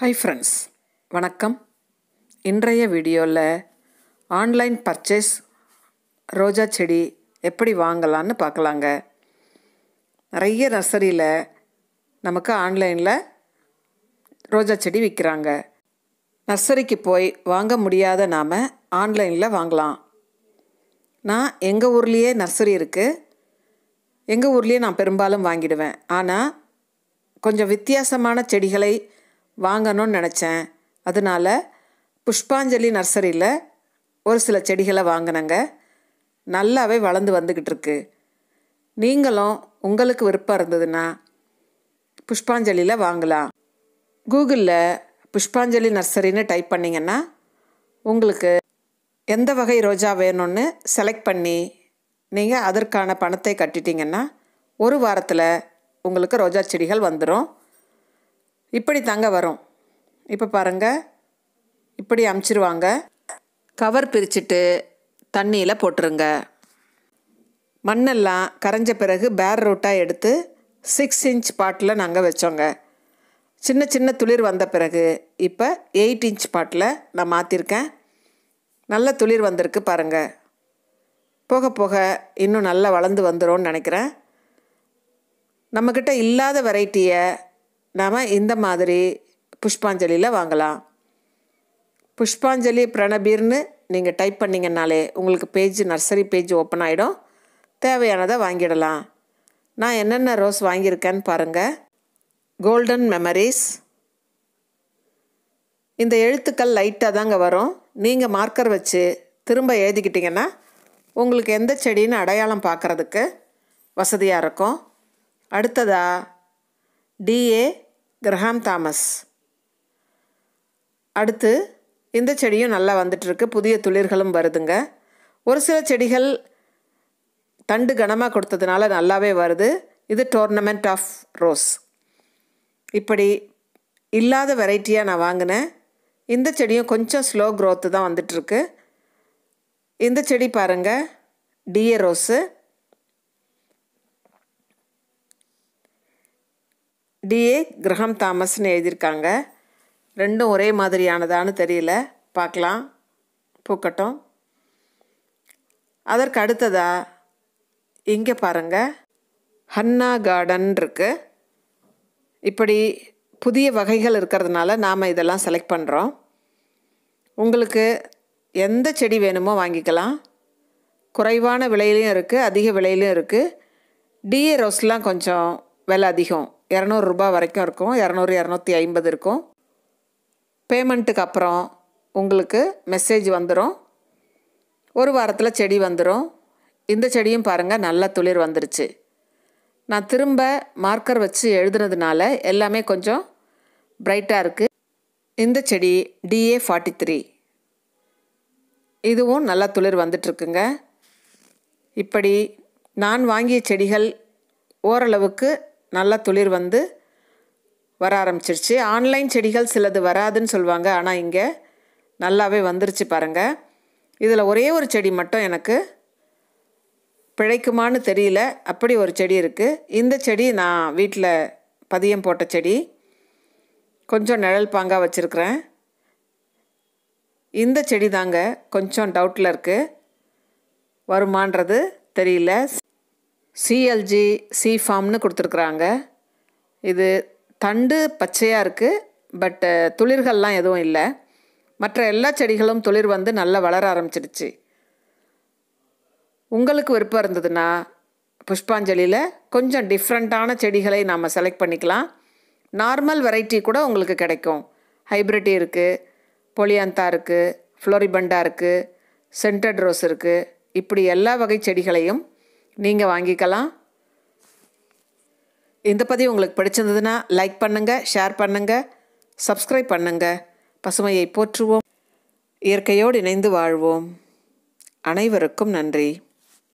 Hi friends வணக்கம். இன்றைய வீடியோவில் ஆன்லைன் பர்ச்சேஸ் ரோஜா செடி எப்படி வாங்கலான்னு பார்க்கலாங்க. நிறைய நர்சரியில் நமக்கு ஆன்லைனில் ரோஜா செடி விற்கிறாங்க நர்சரிக்கு போய் வாங்க முடியாத நாம் ஆன்லைனில் வாங்கலாம். நான் எங்கள் ஊர்லேயே நர்சரி இருக்குது எங்கள் ஊர்லேயே நான் பெரும்பாலும் வாங்கிடுவேன். ஆனால் கொஞ்சம் வித்தியாசமான செடிகளை வாங்கணும்னு நினச்சேன். அதனால் புஷ்பாஞ்சலி நர்சரியில் ஒரு சில செடிகளை வாங்கினேங்க. நல்லாவே வளர்ந்து வந்துக்கிட்டு இருக்கு. நீங்களும் உங்களுக்கு விருப்பம் இருந்ததுன்னா புஷ்பாஞ்சலியில் வாங்கலாம். கூகுளில் புஷ்பாஞ்சலி நர்சரின்னு டைப் பண்ணிங்கன்னா உங்களுக்கு எந்த வகை ரோஜா வேணும்னு செலக்ட் பண்ணி நீங்கள் அதற்கான பணத்தை கட்டிட்டீங்கன்னா ஒரு வாரத்தில் உங்களுக்கு ரோஜா செடிகள் வந்துடும் இப்படி தாங்க வரும். இப்போ பாருங்கள் இப்படி அமுச்சிருவாங்க. கவர் பிரிச்சுட்டு தண்ணியில் போட்டுருங்க. மண்ணெல்லாம் கரைஞ்ச பிறகு பேர் ரூட்டாக எடுத்து சிக்ஸ் இன்ச் பாட்டில் நாங்கள் வச்சோங்க. சின்ன சின்ன துளிர் வந்த பிறகு இப்போ எயிட் இன்ச் பாட்டில் நான் மாற்றிருக்கேன் நல்ல துளிர் வந்திருக்கு பாருங்கள் போக போக இன்னும் நல்லா வளர்ந்து வந்துடும் நினைக்கிறேன். நம்மக்கிட்ட இல்லாத வெரைட்டியை நாம் இந்த மாதிரி புஷ்பாஞ்சலியில் வாங்கலாம். புஷ்பாஞ்சலி பிரணபீர்னு நீங்கள் டைப் பண்ணிங்கனாலே உங்களுக்கு பேஜ் நர்சரி பேஜ் ஓப்பன் ஆகிடும் தேவையானதை வாங்கிடலாம். நான் என்னென்ன ரோஸ் வாங்கியிருக்கேன்னு பாருங்கள் கோல்டன் மெமரிஸ். இந்த எழுத்துக்கள் லைட்டாக தாங்க வரும். நீங்கள் மார்க்கர் வச்சு திரும்ப எழுதிக்கிட்டிங்கன்னா உங்களுக்கு எந்த செடின்னு அடையாளம் பார்க்குறதுக்கு வசதியாக இருக்கும். அடுத்ததாக டிஏ கிரஹாம் தாமஸ். அடுத்து இந்த செடியும் நல்லா வந்துட்டுருக்கு. புதிய துளிர்களும் வருதுங்க. ஒரு சில செடிகள் தண்டு கனமாக கொடுத்ததுனால நல்லாவே வருது. இது டோர்னமெண்ட் ஆஃப் ரோஸ் இப்படி இல்லாத வெரைட்டியாக நான் வாங்கினேன். இந்த செடியும் கொஞ்சம் ஸ்லோ க்ரோத்து தான் வந்துட்டுருக்கு. இந்த செடி பாருங்கள் டிஏ ரோஸு டிஏ கிரகம் தாமஸ்னு எழுதியிருக்காங்க. ரெண்டும் ஒரே மாதிரியானதான்னு தெரியல. பார்க்கலாம். பூக்கட்டும். அதற்கு அடுத்ததா இங்கே பாருங்கள் ஹன்னா கார்டன் இருக்குது இப்படி புதிய வகைகள் இருக்கிறதுனால நாம் இதெல்லாம் செலக்ட் பண்ணுறோம் உங்களுக்கு எந்த செடி வேணுமோ வாங்கிக்கலாம். குறைவான விலையிலையும் இருக்குது அதிக விலையிலையும் இருக்குது டிஏ ரோஸ்லாம் கொஞ்சம் விலை அதிகம். இரநூறுபா வரைக்கும் இருக்கும். இரநூறு இரநூத்தி ஐம்பது இருக்கும். பேமெண்ட்டுக்கு அப்புறம் உங்களுக்கு மெசேஜ் வந்துடும் ஒரு வாரத்தில் செடி வந்துடும் இந்த செடியும் பாருங்கள் நல்ல துளிர் வந்துருச்சு. நான் திரும்ப மார்க்கர் வச்சு எழுதுனதுனால எல்லாமே கொஞ்சம் பிரைட்டாக இருக்குது இந்த செடி டிஏ ஃபார்ட்டி த்ரீ இதுவும் நல்லா துளிர் வந்துட்டுருக்குங்க. இப்படி நான் வாங்கிய செடிகள் ஓரளவுக்கு நல்லா துளிர் வந்து வர ஆரம்பிச்சிருச்சு. ஆன்லைன் செடிகள் சிலது வராதுன்னு சொல்லுவாங்க ஆனால் இங்கே நல்லாவே வந்துருச்சு பாருங்கள் இதில் ஒரே ஒரு செடி மட்டும் எனக்கு பிழைக்குமான்னு தெரியல. அப்படி ஒரு செடி இருக்குது இந்த செடி நான் வீட்டில் பதியம் போட்ட செடி. கொஞ்சம் நிழல் பாங்காக வச்சுருக்கிறேன். இந்த செடி தாங்க கொஞ்சம் டவுட்டில் இருக்குது வருமானது தெரியல. சிஎல்ஜி சி ஃபார்ம்னு கொடுத்துருக்குறாங்க. இது தண்டு பச்சையாக இருக்குது பட்டு துளிர்கள்லாம் எதுவும் இல்லை. மற்ற எல்லா செடிகளும் துளிர் வந்து நல்லா வளர ஆரம்பிச்சிடுச்சு. உங்களுக்கு விருப்பம் இருந்ததுன்னா புஷ்பாஞ்சலியில் கொஞ்சம் டிஃப்ரெண்ட்டான செடிகளை நாம் செலக்ட் பண்ணிக்கலாம். நார்மல் வெரைட்டி கூட உங்களுக்கு கிடைக்கும். ஹைப்ரிட்டி இருக்குது பொலியாந்தா இருக்குது ஃப்ளோரிபண்டா இருக்குது சென்டட் ரோஸ் இருக்குது இப்படி எல்லா வகை செடிகளையும் நீங்கள் வாங்கிக்கலாம். இந்த பதிவு உங்களுக்கு பிடிச்சிருந்ததுன்னா லைக் பண்ணுங்கள் ஷேர் பண்ணுங்கள் சப்ஸ்கிரைப் பண்ணுங்கள் பசுமையை போற்றுவோம். இயற்கையோடு இணைந்து வாழ்வோம். அனைவருக்கும் நன்றி.